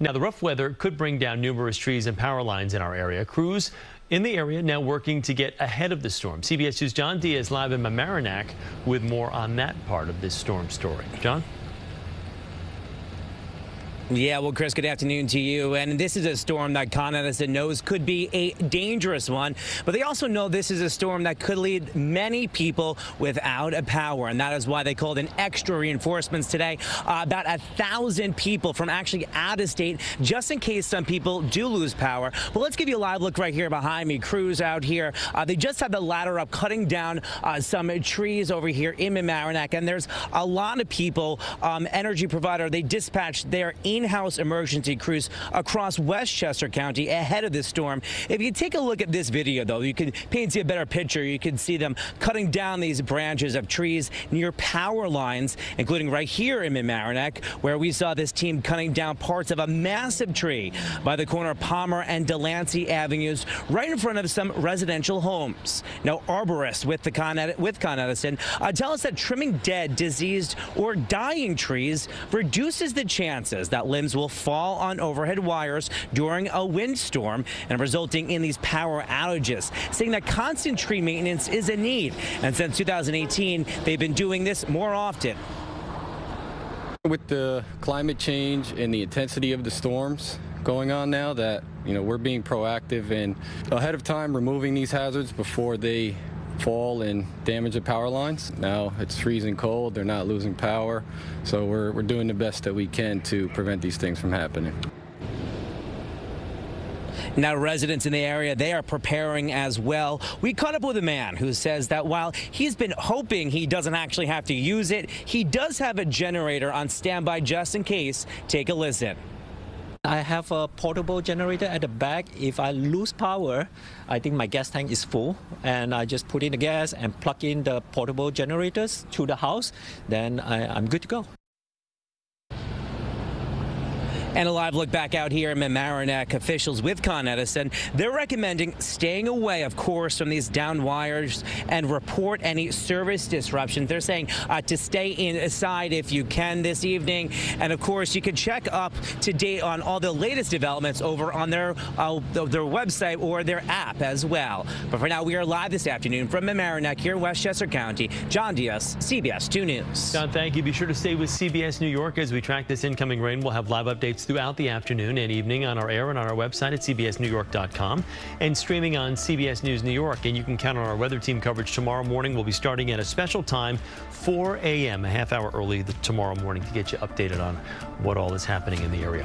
Now, the rough weather could bring down numerous trees and power lines in our area. Crews in the area now working to get ahead of the storm. CBS News' John Dias live in Mamaroneck with more on that part of this storm story. John? Yeah, well, Chris, good afternoon to you. And this is a storm that Con Edison knows could be a dangerous one, but they also know this is a storm that could lead many people without a power. And that is why they called in extra reinforcements today. Uh, about a thousand people from actually out of state, just in case some people do lose power. But let's give you a live look right here behind me. Crews out here. Uh, they just had the ladder up, cutting down uh, some trees over here in Mamaroneck. And there's a lot of people, um, energy provider, they dispatched their in-house emergency crews across Westchester County ahead of this storm. If you take a look at this video, though, you can paint a better picture. You can see them cutting down these branches of trees near power lines, including right here in Mamaroneck, where we saw this team cutting down parts of a massive tree by the corner of Palmer and Delancey Avenues, right in front of some residential homes. Now, arborists with the Con, Ed with Con Edison uh, tell us that trimming dead, diseased, or dying trees reduces the chances that limbs will fall on overhead wires during a windstorm and resulting in these power outages, saying that constant tree maintenance is a need. And since 2018, they've been doing this more often. With the climate change and the intensity of the storms going on now that, you know, we're being proactive and ahead of time removing these hazards before they fall and damage the power lines. Now it's freezing cold, they're not losing power, so we're, we're doing the best that we can to prevent these things from happening. Now, residents in the area, they are preparing as well. We caught up with a man who says that while he's been hoping he doesn't actually have to use it, he does have a generator on standby just in case. Take a listen. I have a portable generator at the back. If I lose power, I think my gas tank is full and I just put in the gas and plug in the portable generators to the house, then I, I'm good to go. And a live look back out here in Mamaroneck, officials with Con Edison, they're recommending staying away, of course, from these down wires and report any service disruptions. They're saying uh, to stay inside if you can this evening. And of course, you can check up to date on all the latest developments over on their, uh, their website or their app as well. But for now, we are live this afternoon from Mamaroneck here in Westchester County. John Dias, CBS 2 News. John, thank you. Be sure to stay with CBS New York as we track this incoming rain. We'll have live updates throughout the afternoon and evening on our air and on our website at cbsnewyork.com and streaming on CBS News New York. And you can count on our weather team coverage tomorrow morning. We'll be starting at a special time, 4 a.m., a half hour early tomorrow morning to get you updated on what all is happening in the area.